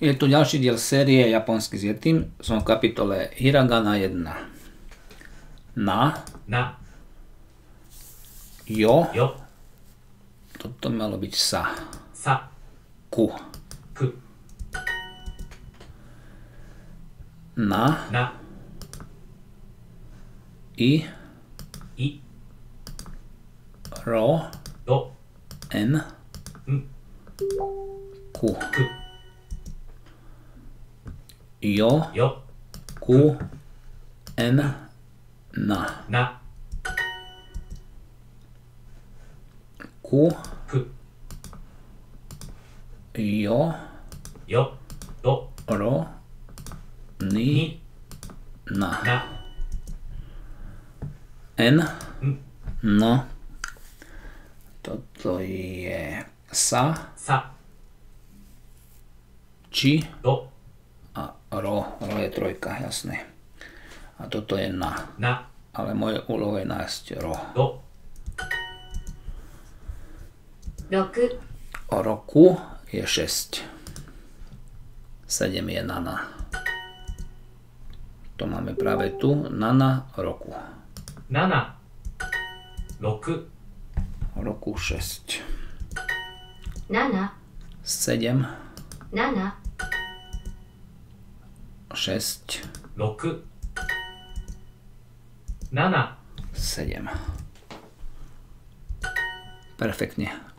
Je tu ďalší diel série Japonsky s Yetim. Som v kapitole Hiragana 1. Na, na, jo, jo, toto malo byť sa, sa, ku. ku, Na, na, i, i, ro, ro, n, n, ku. ku, Jo, jo, ku, n, na. na, Ku, ku, jo, jo, ro, ro, ni, ni, na. na, N, n, no. Toto je sa, sa, či ro, a ro. Ro je trojka, jasné. A toto je na. na, Ale moje úloha je nájsť ro. ro, 6 O roku je 6. 7 je nana. To máme práve tu. Nana roku. 7, 6, Roku 6. 7 7, 7 6, 6、7、7. Perfektne.